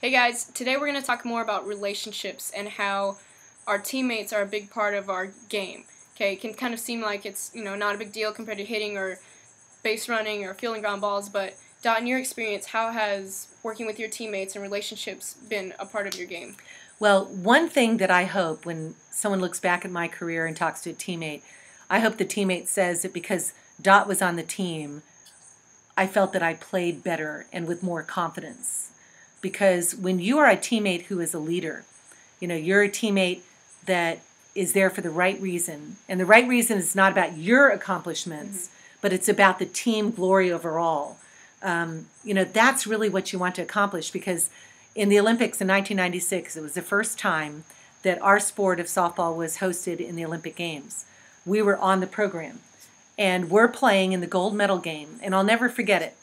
Hey guys, today we're going to talk more about relationships and how our teammates are a big part of our game. Okay, it can kind of seem like it's, you know, not a big deal compared to hitting or base running or fielding ground balls, but Dot, in your experience, how has working with your teammates and relationships been a part of your game? Well, one thing that I hope when someone looks back at my career and talks to a teammate, I hope the teammate says that because Dot was on the team, I felt that I played better and with more confidence because when you are a teammate who is a leader, you know, you're a teammate that is there for the right reason. And the right reason is not about your accomplishments, mm-hmm. but it's about the team glory overall. Um, you know, that's really what you want to accomplish because in the Olympics in 1996, it was the first time that our sport of softball was hosted in the Olympic Games. We were on the program and we're playing in the gold medal game. And I'll never forget it.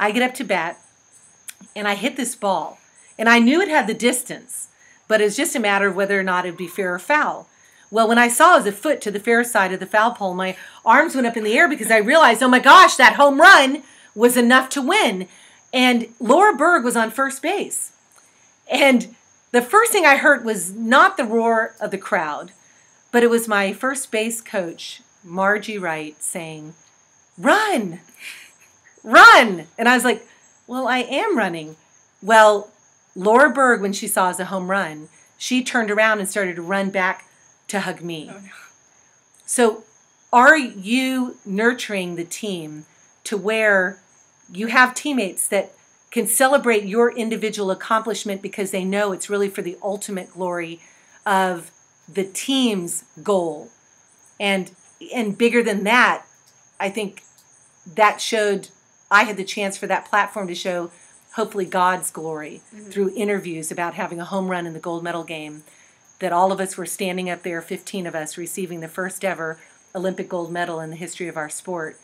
I get up to bat and I hit this ball. And I knew it had the distance, but it's just a matter of whether or not it'd be fair or foul. Well, when I saw it was a foot to the fair side of the foul pole, my arms went up in the air because I realized, oh my gosh, that home run was enough to win. And Laura Berg was on first base. And the first thing I heard was not the roar of the crowd, but it was my first base coach, Margie Wright, saying, Run! Run! And I was like, well, I am running. Well, Laura Berg, when she saw us a home run, she turned around and started to run back to hug me. Oh, no. So, are you nurturing the team to where you have teammates that can celebrate your individual accomplishment because they know it's really for the ultimate glory of the team's goal? And and bigger than that, I think that showed I had the chance for that platform to show hopefully God's glory mm-hmm. through interviews about having a home run in the gold medal game. That all of us were standing up there, 15 of us, receiving the first ever Olympic gold medal in the history of our sport,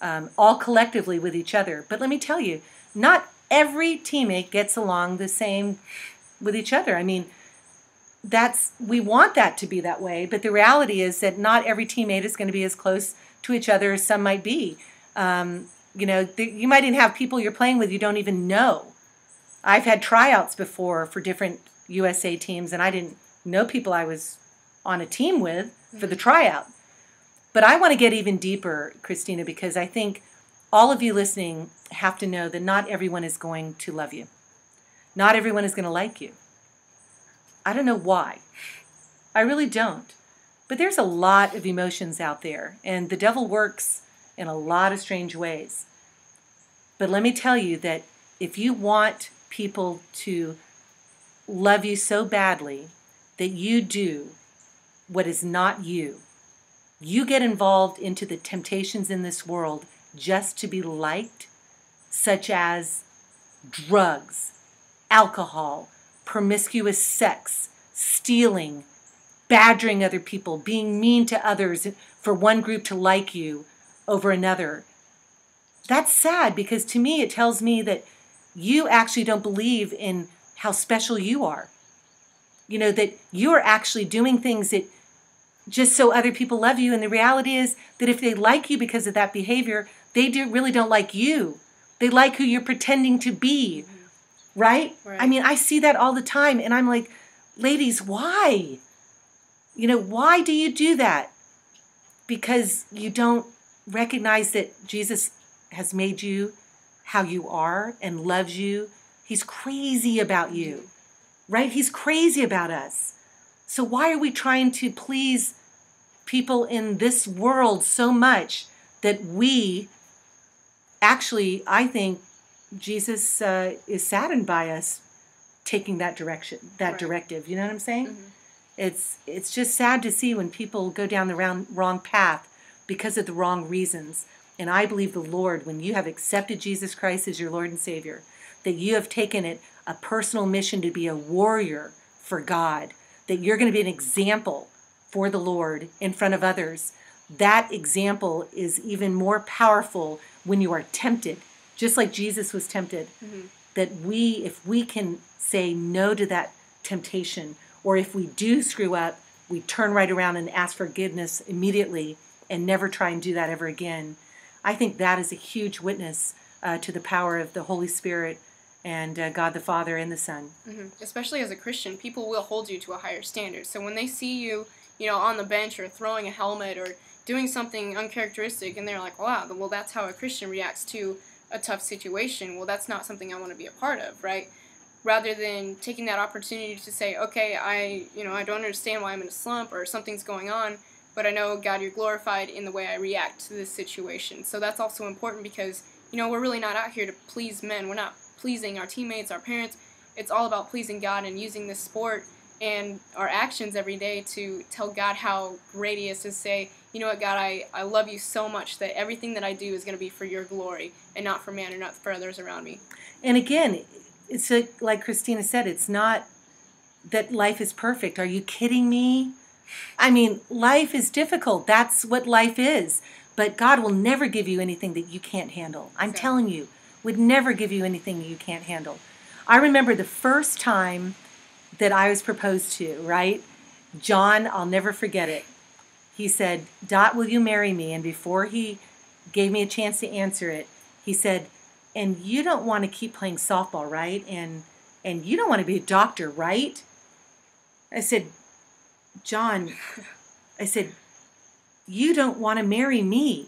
um, all collectively with each other. But let me tell you, not every teammate gets along the same with each other. I mean, that's we want that to be that way, but the reality is that not every teammate is going to be as close to each other as some might be. Um, you know, you might even have people you're playing with you don't even know. I've had tryouts before for different USA teams, and I didn't know people I was on a team with for the mm-hmm. tryout. But I want to get even deeper, Kristina, because I think all of you listening have to know that not everyone is going to love you. Not everyone is going to like you. I don't know why. I really don't. But there's a lot of emotions out there, and the devil works in a lot of strange ways. But let me tell you that if you want people to love you so badly that you do what is not you, you get involved into the temptations in this world just to be liked, such as drugs, alcohol, promiscuous sex, stealing, badgering other people, being mean to others for one group to like you over another. That's sad because to me it tells me that you actually don't believe in how special you are. You know, that you're actually doing things that just so other people love you. And the reality is that if they like you because of that behavior, they do, really don't like you. They like who you're pretending to be. Right? right? I mean, I see that all the time. And I'm like, ladies, why? You know, why do you do that? Because you don't recognize that Jesus has made you how you are and loves you. He's crazy about you, right? He's crazy about us. So, why are we trying to please people in this world so much that we actually, I think Jesus uh, is saddened by us taking that direction, that right. directive. You know what I'm saying? Mm-hmm. It's it's just sad to see when people go down the wrong, wrong path because of the wrong reasons. And I believe the Lord, when you have accepted Jesus Christ as your Lord and Savior, that you have taken it a personal mission to be a warrior for God, that you're going to be an example for the Lord in front of others. That example is even more powerful when you are tempted, just like Jesus was tempted. Mm-hmm. That we, if we can say no to that temptation, or if we do screw up, we turn right around and ask forgiveness immediately and never try and do that ever again I think that is a huge witness uh, to the power of the Holy Spirit and uh, God the Father and the Son. hmm Especially as a Christian, people will hold you to a higher standard. So when they see you, you know, on the bench or throwing a helmet or doing something uncharacteristic, and they're like, "Wow, well, that's how a Christian reacts to a tough situation." Well, that's not something I want to be a part of, right? Rather than taking that opportunity to say, "Okay, I, you know, I don't understand why I'm in a slump or something's going on." But I know, God, you're glorified in the way I react to this situation. So that's also important because, you know, we're really not out here to please men. We're not pleasing our teammates, our parents. It's all about pleasing God and using this sport and our actions every day to tell God how great He is to say, you know what, God, I, I love you so much that everything that I do is going to be for your glory and not for man or not for others around me. And again, it's like Kristina said, it's not that life is perfect. Are you kidding me? I mean, life is difficult. That's what life is. But God will never give you anything that you can't handle. I'm telling you, would never give you anything you can't handle. I remember the first time that I was proposed to, right? John, I'll never forget it. He said, Dot, will you marry me? And before he gave me a chance to answer it, he said, and you don't want to keep playing softball, right? And and you don't want to be a doctor, right? I said, John, I said, you don't want to marry me.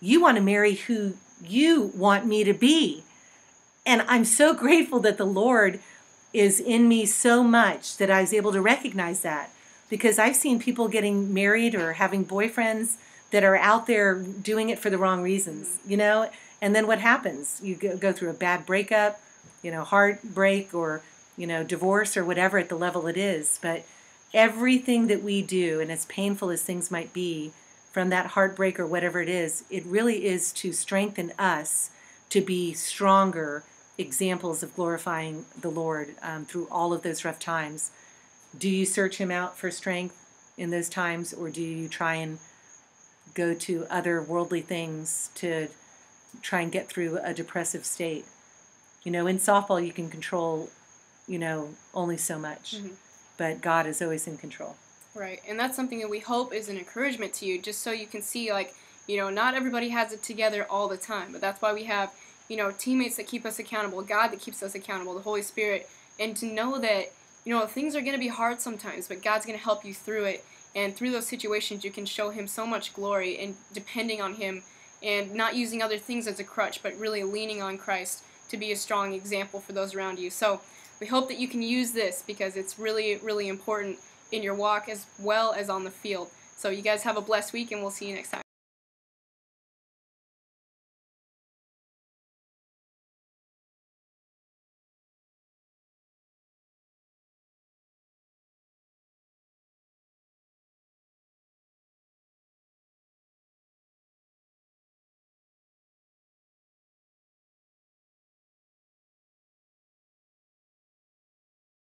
You want to marry who you want me to be. And I'm so grateful that the Lord is in me so much that I was able to recognize that because I've seen people getting married or having boyfriends that are out there doing it for the wrong reasons, you know? And then what happens? You go, through a bad breakup, you know, heartbreak or, you know, divorce or whatever at the level it is. But everything that we do, and as painful as things might be, from that heartbreak or whatever it is, it really is to strengthen us to be stronger examples of glorifying the Lord um, through all of those rough times. Do you search Him out for strength in those times, or do you try and go to other worldly things to try and get through a depressive state? You know, in softball, you can control, you know, only so much, Mhm. But God is always in control. Right. And that's something that we hope is an encouragement to you, just so you can see, like, you know, not everybody has it together all the time, but that's why we have, you know, teammates that keep us accountable, God that keeps us accountable, the Holy Spirit, and to know that, you know, things are going to be hard sometimes, but God's going to help you through it. And through those situations, you can show Him so much glory and depending on Him and not using other things as a crutch, but really leaning on Christ to be a strong example for those around you. So we hope that you can use this because it's really, really important in your walk as well as on the field. So you guys have a blessed week and we'll see you next time.